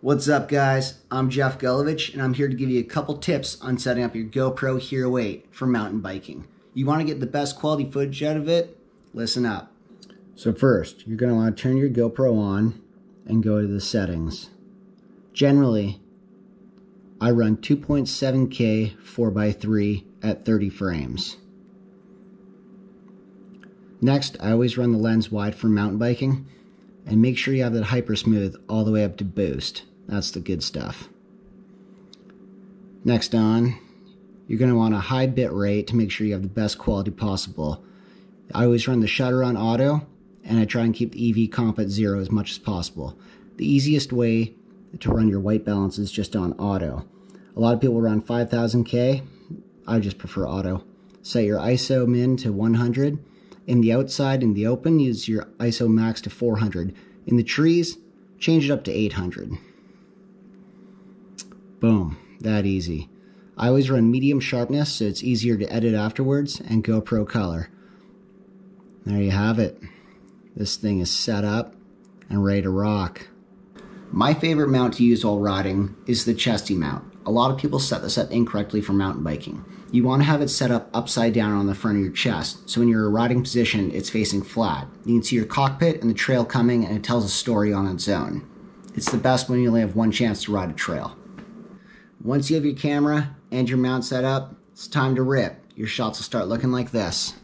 What's up guys? I'm Geoff Gulevich and I'm here to give you a couple tips on setting up your GoPro Hero 8 for mountain biking. You want to get the best quality footage out of it? Listen up. So first, you're going to want to turn your GoPro on and go to the settings. Generally, I run 2.7K 4x3 at 30 frames. Next, I always run the lens wide for mountain biking and make sure you have that hyper smooth all the way up to boost. That's the good stuff. Next on, you're going to want a high bit rate to make sure you have the best quality possible. I always run the shutter on auto and I try and keep the EV comp at zero as much as possible. The easiest way to run your white balance is just on auto. A lot of people run 5000K. I just prefer auto. Set your ISO min to 100 in the outside, in the open, use your ISO max to 400. In the trees, change it up to 800. Boom, that easy. I always run medium sharpness so it's easier to edit afterwards and GoPro color. There you have it. This thing is set up and ready to rock. My favorite mount to use while riding is the chesty mount. A lot of people set this up incorrectly for mountain biking. You want to have it set up upside down on the front of your chest, so when you're in a riding position, it's facing flat. You can see your cockpit and the trail coming, and it tells a story on its own. It's the best when you only have one chance to ride a trail. Once you have your camera and your mount set up, it's time to rip. Your shots will start looking like this.